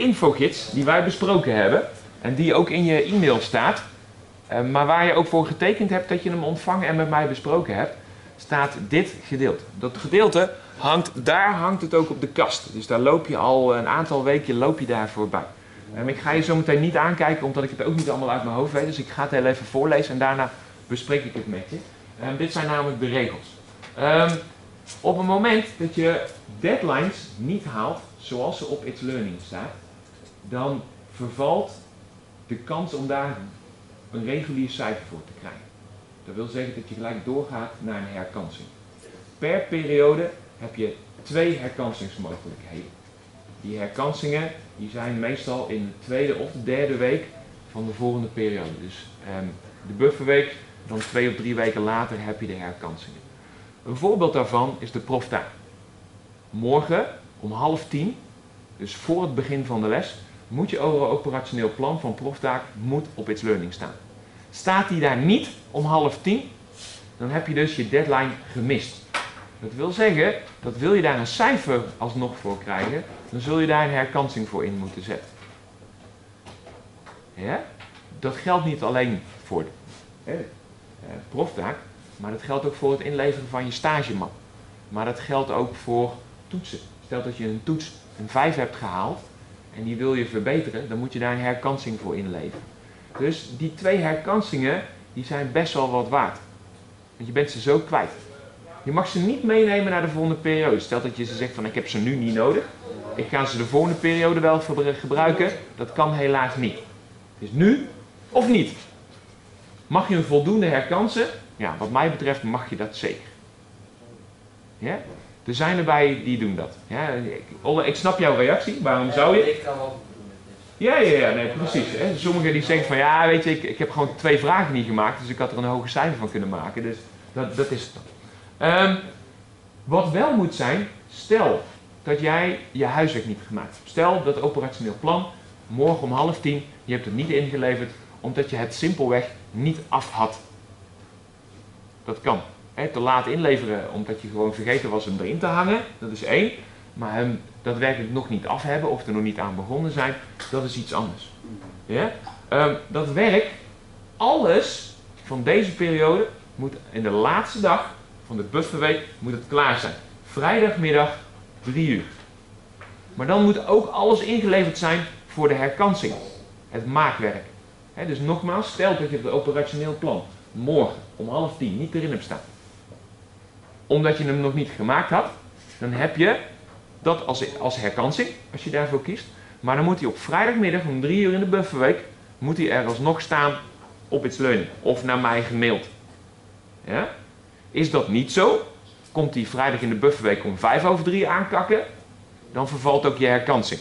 infogids die wij besproken hebben. En die ook in je e-mail staat. eh, maar waar je ook voor getekend hebt dat je hem ontvangen en met mij besproken hebt. Staat dit gedeelte. Dat gedeelte hangt, daar hangt het ook op de kast. Dus daar loop je al een aantal weken loop je daar voorbij. Ehm, ik ga je zo meteen niet aankijken, omdat ik het ook niet allemaal uit mijn hoofd weet. Dus ik ga het heel even voorlezen en daarna bespreek ik het met je. Ehm, dit zijn namelijk de regels. Ehm, op het moment dat je deadlines niet haalt, zoals ze op It's Learning staat, dan vervalt de kans om daar een regulier cijfer voor te krijgen. Dat wil zeggen dat je gelijk doorgaat naar een herkansing. Per periode heb je twee herkansingsmogelijkheden. Die herkansingen die zijn meestal in de tweede of de derde week van de volgende periode. Dus ehm, de bufferweek, dan twee of drie weken later heb je de herkansingen. Een voorbeeld daarvan is de proftaak. Morgen om half tien, dus voor het begin van de les, moet je operationeel plan van proftaak moet op It's Learning staan. Staat die daar niet om half tien, dan heb je dus je deadline gemist. Dat wil zeggen, dat wil je daar een cijfer alsnog voor krijgen, dan zul je daar een herkansing voor in moeten zetten. Dat geldt niet alleen voor de eh, proftaak, maar dat geldt ook voor het inleveren van je stagemap. Maar dat geldt ook voor toetsen. Stel dat je een toets een 5 hebt gehaald en die wil je verbeteren, dan moet je daar een herkansing voor inleveren. Dus die twee herkansingen, die zijn best wel wat waard. Want je bent ze zo kwijt. Je mag ze niet meenemen naar de volgende periode. Stel dat je ze zegt van ik heb ze nu niet nodig. Ik ga ze de volgende periode wel gebruiken. Dat kan helaas niet. Is nu of niet. Mag je een voldoende herkansen? Ja, wat mij betreft mag je dat zeker. Ja? Er zijn erbij die doen dat. Ja, ik, Olle, ik snap jouw reactie. Waarom zou je? Ik kan wel doen met dit. Ja, ja, ja, nee, precies. Hè. Sommigen die zeggen van ja, weet je, ik, ik heb gewoon twee vragen niet gemaakt, dus ik had er een hoger cijfer van kunnen maken. Dus dat, dat is het dan. Ehm, wat wel moet zijn, stel dat jij je huiswerk niet hebt gemaakt. Stel dat operationeel plan, morgen om half tien, je hebt het niet ingeleverd, omdat je het simpelweg niet af had. Dat kan. Te laat inleveren omdat je gewoon vergeten was hem erin te hangen, dat is één. Maar hem daadwerkelijk nog niet af hebben of er nog niet aan begonnen zijn, dat is iets anders. Ehm, dat werk, alles van deze periode moet in de laatste dag van de bufferweek moet het klaar zijn. Vrijdagmiddag 3 uur. Maar dan moet ook alles ingeleverd zijn voor de herkansing. Het maakwerk. Dus nogmaals, stel dat je het operationeel plan morgen om half tien niet erin hebt staan. Omdat je hem nog niet gemaakt had, dan heb je dat als, als herkansing, als je daarvoor kiest. Maar dan moet hij op vrijdagmiddag om 3 uur in de bufferweek, moet hij er alsnog staan op It's Learning. Of naar mij gemaild. Ja? Is dat niet zo, komt hij vrijdag in de bufferweek om 5 over 3 aankakken, dan vervalt ook je herkansing.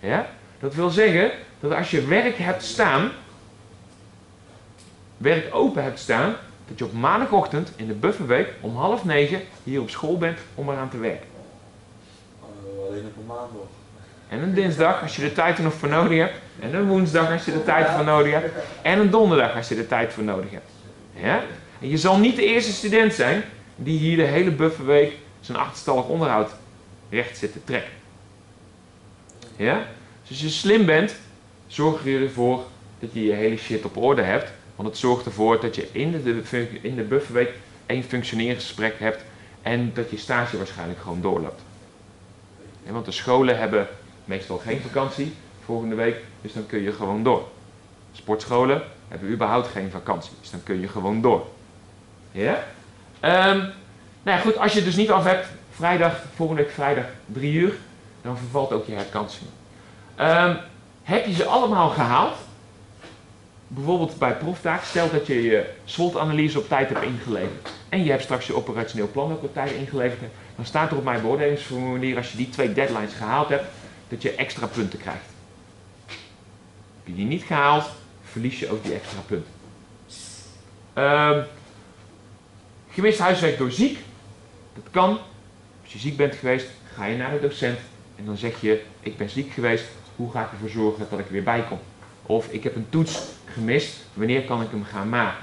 Ja? Dat wil zeggen dat als je werk hebt staan, werk open hebt staan, dat je op maandagochtend in de bufferweek om half negen hier op school bent om eraan te werken. Eh, alleen op een maandag. En een dinsdag als je de tijd er nog voor nodig hebt. En een woensdag als je de tijd ervoor nodig hebt. En een donderdag als je de tijd voor nodig hebt. Ja? En je zal niet de eerste student zijn die hier de hele bufferweek zijn achterstallig onderhoud recht zit te trekken. Ja? Dus als je slim bent, zorg je ervoor dat je je hele shit op orde hebt. Want het zorgt ervoor dat je in de, in de bufferweek één functioneringsgesprek hebt. En dat je stage waarschijnlijk gewoon doorloopt. Want de scholen hebben meestal geen vakantie volgende week, dus dan kun je gewoon door. Sportscholen hebben überhaupt geen vakantie, dus dan kun je gewoon door. Ja? Ehm, nou ja, goed, als je het dus niet af hebt, vrijdag, volgende week vrijdag 3 uur, dan vervalt ook je herkansing. Ehm, heb je ze allemaal gehaald? Bijvoorbeeld bij proftaak, stel dat je je SWOT-analyse op tijd hebt ingeleverd. En je hebt straks je operationeel plan ook op tijd ingeleverd. Dan staat er op mijn beoordelingsformulier, als je die twee deadlines gehaald hebt, dat je extra punten krijgt. Heb je die niet gehaald, verlies je ook die extra punten. Gemist huiswerk door ziek. Dat kan. Als je ziek bent geweest, ga je naar de docent en dan zeg je: Ik ben ziek geweest, hoe ga ik ervoor zorgen dat ik er weer bij kom? Of ik heb een toets gemist, wanneer kan ik hem gaan maken?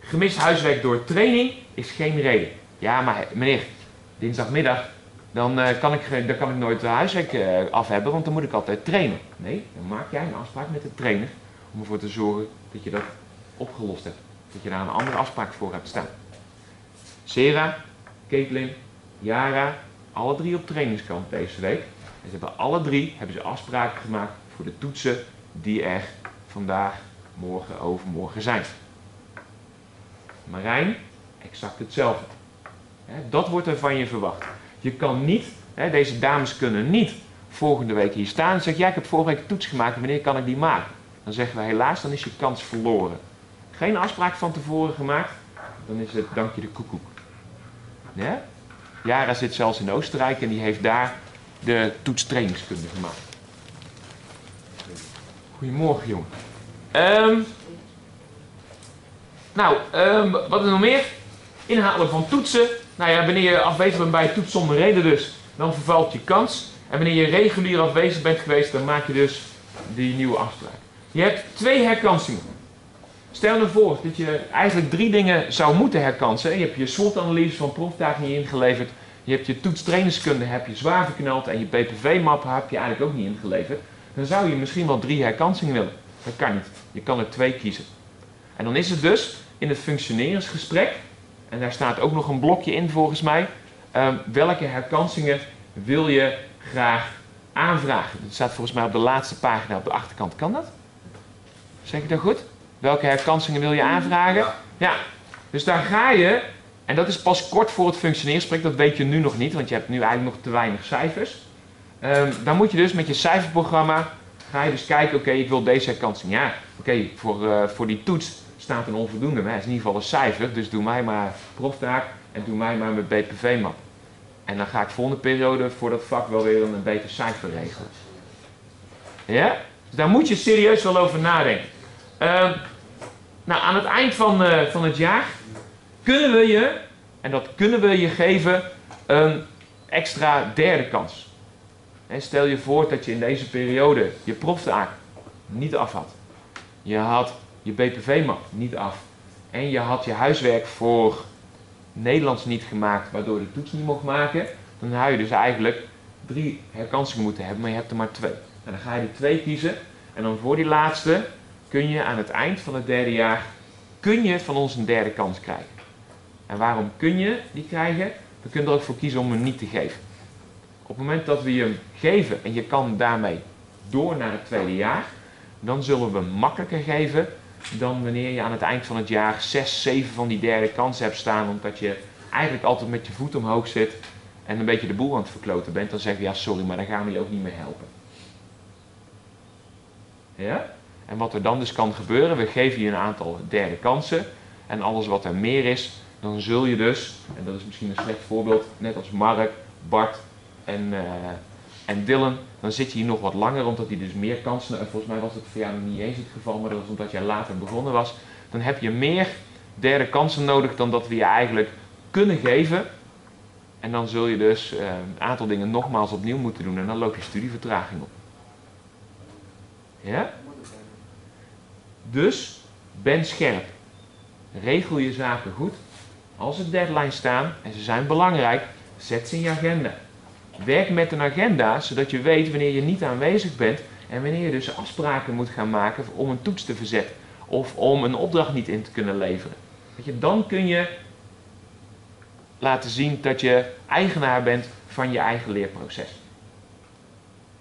Gemist huiswerk door training is geen reden. Ja, maar meneer, dinsdagmiddag dan, eh, kan, ik, dan kan ik nooit de huiswerk eh, af hebben, want dan moet ik altijd trainen. Nee, dan maak jij een afspraak met de trainer om ervoor te zorgen dat je dat opgelost hebt. Dat je daar een andere afspraak voor hebt staan. Sarah, Caitlin, Yara, alle drie op trainingskamp deze week. En ze hebben alle drie hebben ze afspraken gemaakt voor de toetsen die er vandaag, morgen, overmorgen zijn. Marijn, exact hetzelfde. Dat wordt er van je verwacht. Je kan niet, deze dames kunnen niet volgende week hier staan en zeggen: Ja, ik heb vorige week een toets gemaakt, wanneer kan ik die maken? Dan zeggen we helaas, dan is je kans verloren. Geen afspraak van tevoren gemaakt, dan is het dankje de koekoek. Ja? Jara zit zelfs in Oostenrijk en die heeft daar de toets trainingskunde gemaakt. Goedemorgen, jongen. Ehm, nou, ehm, wat is nog meer? Inhalen van toetsen. Nou ja, wanneer je afwezig bent bij een toets zonder reden dus, dan vervalt je kans. En wanneer je regulier afwezig bent geweest, dan maak je dus die nieuwe afspraak. Je hebt twee herkansingen. Stel je voor dat je eigenlijk drie dingen zou moeten herkansen. Je hebt je SWOT-analyse van proeftaak niet ingeleverd. Je hebt je toets trainingskunde heb je zwaar verknald en je PPV-map heb je eigenlijk ook niet ingeleverd. Dan zou je misschien wel drie herkansingen willen. Dat kan niet. Je kan er twee kiezen. En dan is het dus in het functioneringsgesprek, en daar staat ook nog een blokje in volgens mij, ehm, welke herkansingen wil je graag aanvragen. Dat staat volgens mij op de laatste pagina op de achterkant. Kan dat? Zeg ik dat goed? Welke herkansingen wil je aanvragen? Ja. Dus daar ga je, en dat is pas kort voor het functioneringsgesprek, dat weet je nu nog niet, want je hebt nu eigenlijk nog te weinig cijfers. Ehm, dan moet je dus met je cijferprogramma, dus kijken, oké, ik wil deze herkansing. Ja, oké, voor, eh, voor die toets staat een onvoldoende, maar het is in ieder geval een cijfer, dus doe mij maar proftaak en doe mij maar mijn BPV-map. En dan ga ik volgende periode voor dat vak wel weer een beter cijfer regelen. Ja? Dus daar moet je serieus wel over nadenken. Ehm, nou, aan het eind van, eh, van het jaar kunnen we je, en dat kunnen we je geven, een extra derde kans. Stel je voor dat je in deze periode je proftaak niet af had. Je had je BPV-map niet af. En je had je huiswerk voor Nederlands niet gemaakt, waardoor de toets niet mocht maken. Dan zou je dus eigenlijk drie herkansingen moeten hebben, maar je hebt er maar twee. En dan ga je die twee kiezen. En dan voor die laatste kun je aan het eind van het derde jaar kun je van ons een derde kans krijgen. En waarom kun je die krijgen? We kunnen er ook voor kiezen om hem niet te geven. Op het moment dat we je geven en je kan daarmee door naar het tweede jaar, dan zullen we makkelijker geven dan wanneer je aan het eind van het jaar zes, zeven van die derde kansen hebt staan, omdat je eigenlijk altijd met je voet omhoog zit en een beetje de boel aan het verkloten bent. Dan zeggen we ja sorry, maar dan gaan we je ook niet meer helpen. Ja? En wat er dan dus kan gebeuren, we geven je een aantal derde kansen. En alles wat er meer is, dan zul je dus, en dat is misschien een slecht voorbeeld, net als Mark, Bart en, eh, en Dylan, dan zit je hier nog wat langer, omdat hij dus meer kansen, en volgens mij was het voor jou niet eens het geval, maar dat was omdat jij later begonnen was. Dan heb je meer derde kansen nodig dan dat we je eigenlijk kunnen geven. En dan zul je dus eh, een aantal dingen nogmaals opnieuw moeten doen en dan loop je studievertraging op. Ja? Dus ben scherp. Regel je zaken goed. Als er deadlines staan en ze zijn belangrijk, zet ze in je agenda. Werk met een agenda zodat je weet wanneer je niet aanwezig bent en wanneer je dus afspraken moet gaan maken om een toets te verzetten of om een opdracht niet in te kunnen leveren. Je, dan kun je laten zien dat je eigenaar bent van je eigen leerproces.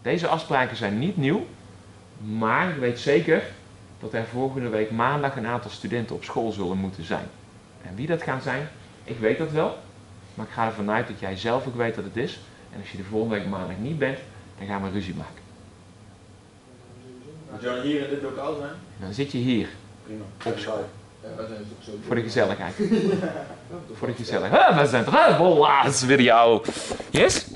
Deze afspraken zijn niet nieuw, maar ik weet zeker dat er volgende week maandag een aantal studenten op school zullen moeten zijn. En wie dat gaan zijn, ik weet dat wel. Maar ik ga ervan uit dat jij zelf ook weet dat het is. En als je de volgende week maandag niet bent, dan gaan we ruzie maken. Moet je dan hier in dit lokaal zijn? Dan zit je hier, Prima. Op school. Voor de gezelligheid. voor de gezelligheid. Ah, we zijn toch, ah, weer jou. Yes?